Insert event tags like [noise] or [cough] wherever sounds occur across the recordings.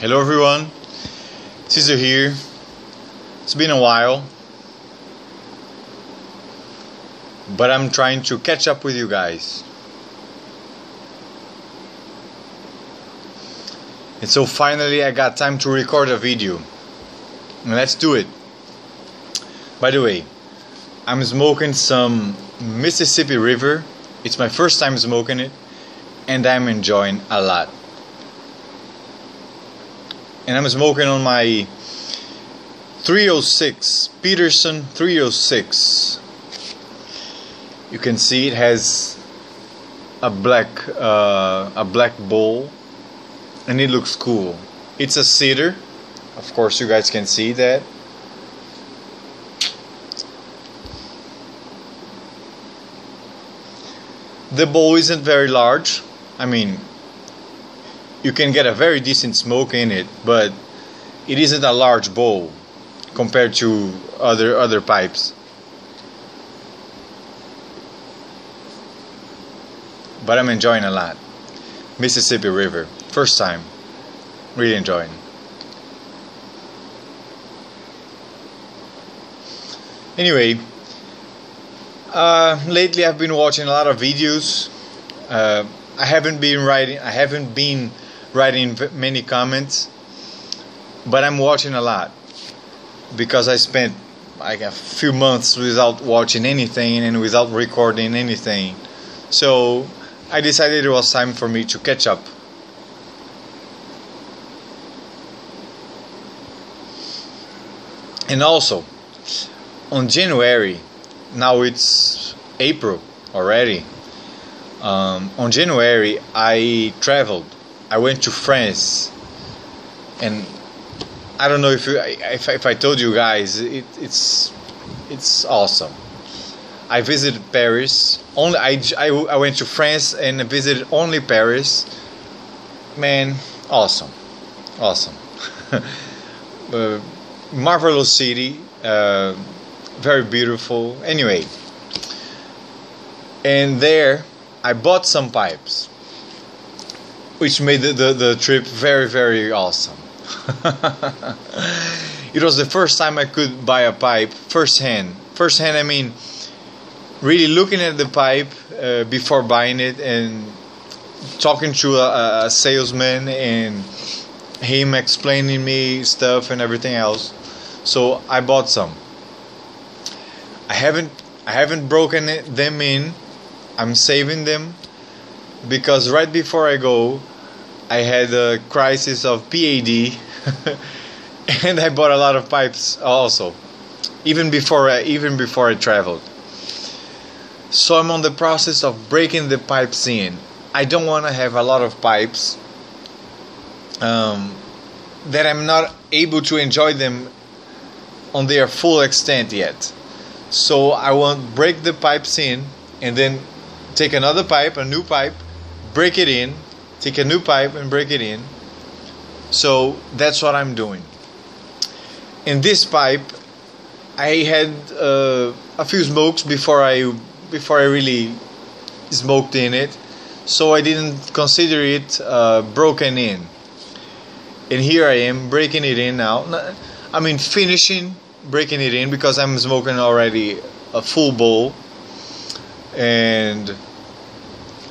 Hello everyone, Cesar here. It's been a while, but I'm trying to catch up with you guys. And so finally I got time to record a video. And let's do it. By the way, I'm smoking some Mississippi River. It's my first time smoking it and I'm enjoying a lot. And I'm smoking on my 306 Peterson 306. You can see it has a black uh, a black bowl, and it looks cool. It's a cedar, of course. You guys can see that. The bowl isn't very large. I mean, you can get a very decent smoke in it, but it isn't a large bowl compared to other other pipes. But I'm enjoying a lot. Mississippi River, first time, really enjoying. Anyway, uh, lately I've been watching a lot of videos. Uh, I haven't been writing. I haven't been writing many comments, but I'm watching a lot because I spent like a few months without watching anything and without recording anything. So I decided it was time for me to catch up. And also, on January, now it's April already. Um, on January, I traveled I went to France, and I don't know if you, if, if I told you guys, it, it's it's awesome. I visited Paris. Only I, I, I went to France and visited only Paris. Man, awesome, awesome. [laughs] uh, marvelous city, uh, very beautiful. Anyway, and there I bought some pipes which made the, the, the trip very, very awesome. [laughs] it was the first time I could buy a pipe first hand. First hand, I mean, really looking at the pipe uh, before buying it and talking to a, a, salesman and him explaining me stuff and everything else. So I bought some. I haven't I haven't broken them in. I'm saving them because right before I go, I had a crisis of PAD, [laughs] and I bought a lot of pipes also, even before I, even before I traveled. So I'm on the process of breaking the pipes in. I don't want to have a lot of pipes um, that I'm not able to enjoy them on their full extent yet. So I want break the pipes in and then take another pipe, a new pipe, break it in, take a new pipe and break it in. So that's what I'm doing. In this pipe, I had uh, a few smokes before I before I really smoked in it, so I didn't consider it uh, broken in. And here I am breaking it in now. I mean finishing breaking it in because I'm smoking already a full bowl and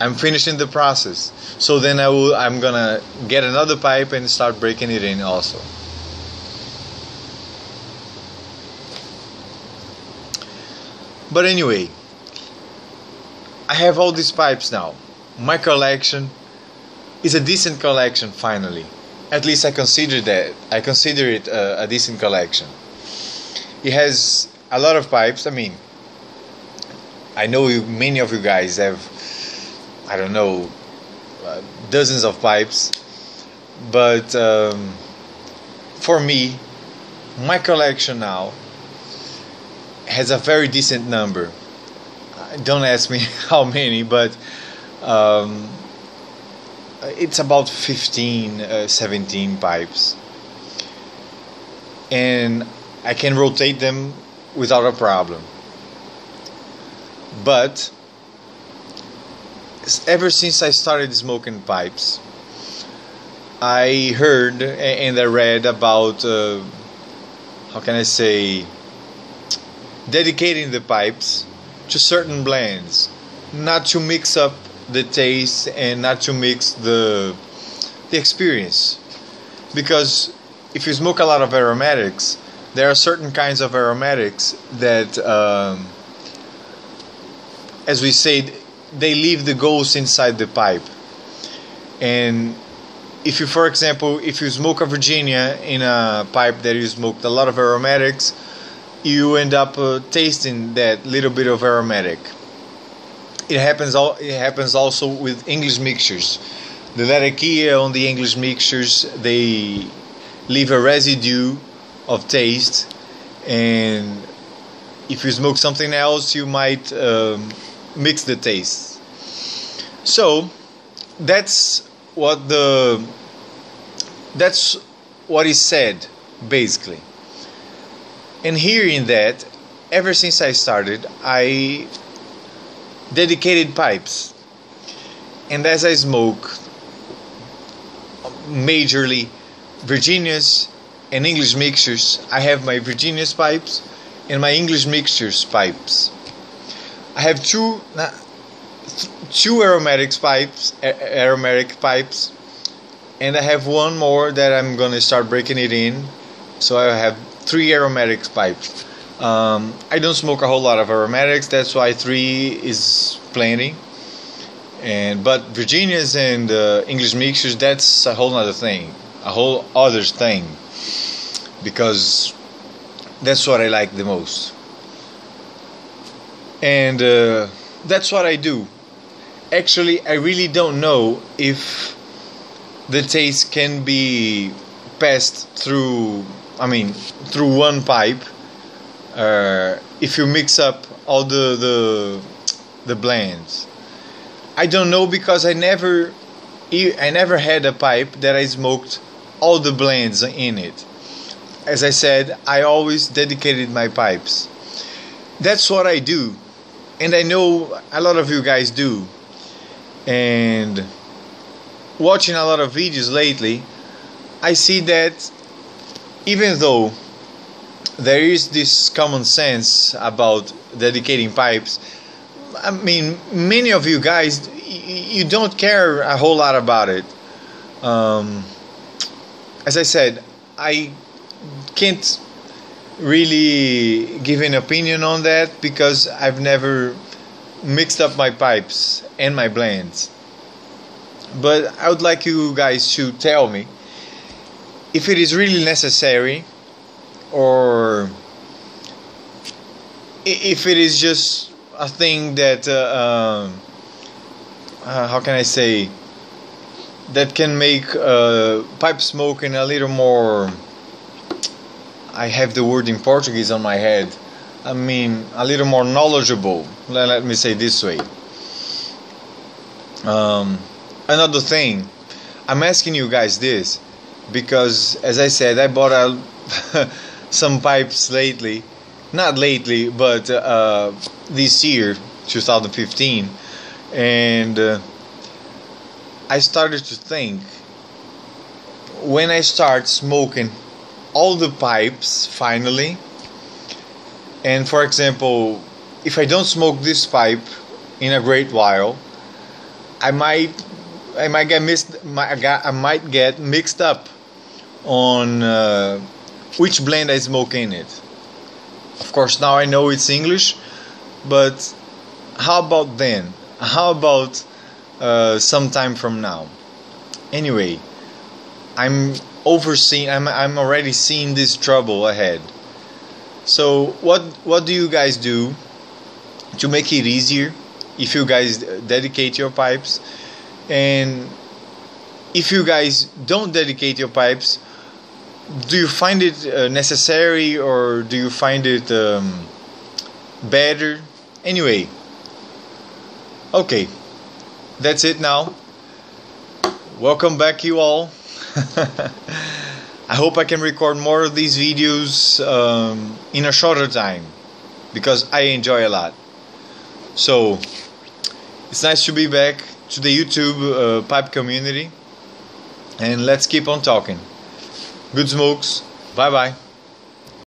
I'm finishing the process. So then I will, I'm gonna get another pipe and start breaking it in also. But anyway, I have all these pipes now. My collection is a decent collection finally. At least I consider that. I consider it a, a decent collection. It has a lot of pipes. I mean, I know you, many of you guys have I don't know, uh, dozens of pipes. But um, for me, my collection now has a very decent number. Don't ask me [laughs] how many, but um, it's about 15, uh, 17 pipes. And I can rotate them without a problem. But ever since I started smoking pipes, I heard and I read about uh, how can I say dedicating the pipes to certain blends, not to mix up the taste and not to mix the the experience, because if you smoke a lot of aromatics, there are certain kinds of aromatics that, um, as we said, they leave the ghost inside the pipe. And if you, for example, if you smoke a Virginia in a pipe that you smoked a lot of aromatics, you end up uh, tasting that little bit of aromatic. It happens. All it happens also with English mixtures. The Latakia on the English mixtures they leave a residue of taste, and if you smoke something else, you might um, mix the taste. So that's what the that's what is said basically. And hearing that, ever since I started, I dedicated pipes. And as I smoke majorly Virginias and English mixtures, I have my Virginia's pipes and my English mixtures pipes. I have two two aromatic pipes, aromatic pipes, and I have one more that I'm gonna start breaking it in. So I have three aromatic pipes. Um, I don't smoke a whole lot of aromatics, that's why three is plenty. And but Virginias and uh, English mixtures, that's a whole other thing, a whole other thing, because that's what I like the most. And uh, that's what I do. Actually, I really don't know if the taste can be passed through I mean, through one pipe. Uh, if you mix up all the the the blends, I don't know because I never I never had a pipe that I smoked all the blends in it. As I said, I always dedicated my pipes. That's what I do, and I know a lot of you guys do. And watching a lot of videos lately, I see that even though there is this common sense about dedicating pipes, I mean, many of you guys, you don't care a whole lot about it. Um, as I said, I can't really give an opinion on that because I've never mixed up my pipes and my blends. But I would like you guys to tell me if it is really necessary or if it is just a thing that uh, um, uh, how can I say that can make uh, pipe smoking a little more I have the word in Portuguese on my head. I mean a little more knowledgeable let, let me say this way. Um, another thing I'm asking you guys this because as I said, I bought a, [laughs] some pipes lately, not lately, but uh, this year, 2015, and uh, I started to think when I start smoking all the pipes finally, and for example, if I don't smoke this pipe in a great while, I might I might get mixed. I might get mixed up on uh, which blend I smoke in it. Of course, now I know it's English, but how about then? How about uh, some time from now? Anyway, I'm overseeing. I'm I'm already seeing this trouble ahead. So what what do you guys do to make it easier? If you guys dedicate your pipes and if you guys don't dedicate your pipes do you find it uh, necessary or do you find it um, better anyway okay that's it now welcome back you all [laughs] I hope I can record more of these videos um, in a shorter time because I enjoy a lot so it's nice to be back to the YouTube uh, pipe community, and let's keep on talking. Good smokes. Bye bye.